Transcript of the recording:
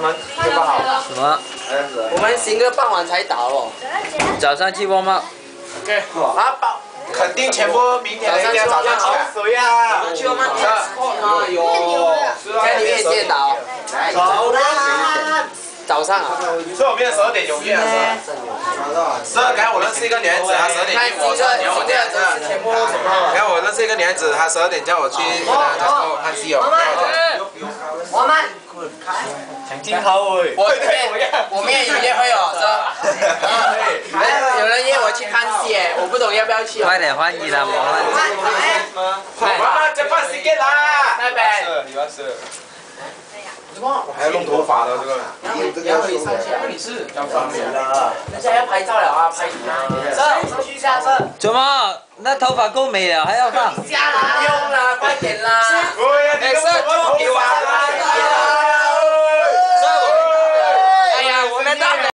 关门就不好。什么？我们行个傍晚才倒哦。早上去 warm up。OK，啊，报。肯定全部明天的一定要早上起来。谁呀？去我们 Discord 吗？有。在里面。早啦。早上啊。所以我明天十二点有约啊，是吧？十二，刚我认识一个女孩子，她十二点进我车，然后我这样子。然后我认识一个女孩子，她十二点叫我去跟她讲说看戏哦。我们。抢金好诶。我我明天有约会哦，是吧？有人约我去看戏诶，我不懂要不要去哦。快点换衣啦，冇快，妈妈再放时间啦。拜拜。你要是。什么？我还要弄头发的这个。你要可以上去啊？你是要方便啦。人家要拍照了啊，拍你啊。车，出去下车。怎么？那头发够美了，还要放？